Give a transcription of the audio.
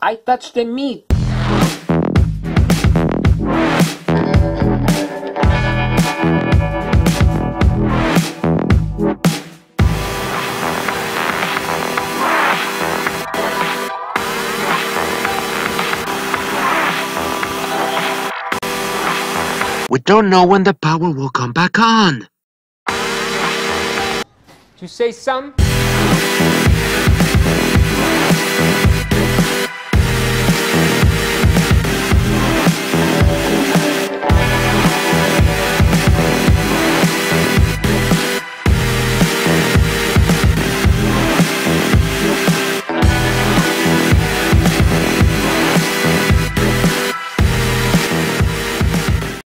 I touched the meat. We don't know when the power will come back on. To say some?